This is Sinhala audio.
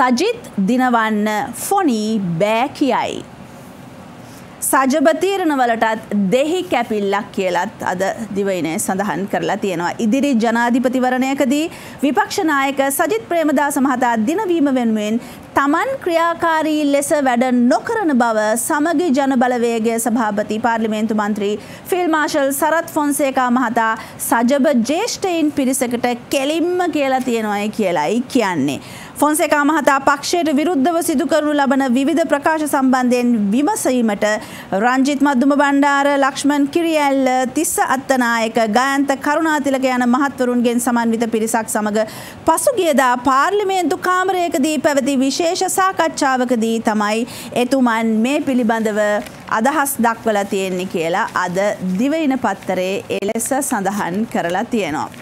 සජිත් දිනවන්න ෆොනී බෑ කියයි. සජබතීරණවලටත් දෙහි කැපිල්ලක් කියලත් අද දිවයිනේ සඳහන් කරලා තියෙනවා. ඉදිරි ජනාධිපතිවරණයකදී විපක්ෂනායක සජිත් ප්‍රේමදාස මහතා දිනවීම වෙනුවෙන් තමන් ක්‍රියාකාරී ලෙස වැඩ නොකරන බව සමගි ජනබලවේගය සභාපති පාර්ලිමේන්තු මන්ත්‍රී ෆිල් මාශල් සරත් ෆොන්සේකා මහතා සජබ ජේෂ්ඨයින් පිරිසකට කෙලින්ම කියලා තියෙනවායි කියලායි කියන්නේ. ෆොන්සේකා මහතා පක්ෂයට විරුද්ධව සිදු කරනු ලබන විවිධ ප්‍රකාශ සම්බන්ධයෙන් විමසීමට රංජිත් මද්දුම බණ්ඩාර ලක්ෂ්මන් කිරියැල්ල තිස්ස අත්තනායක ගයන්ත කරුණාතිලක යන මහත්වරුන්ගෙන් සමන්විත පිරිසක් සමග පසුගියදා පාර්ලිමේන්තු කාමරයකදී පැවති විශේෂ සාකච්ඡාවකදී තමයි එතුමන් මේ පිළිබඳව අදහස් දක්වලා තියෙන්නේ කියලා අද දිවයින පත්තරේ එලෙස සඳහන් කරලා තියෙනවා.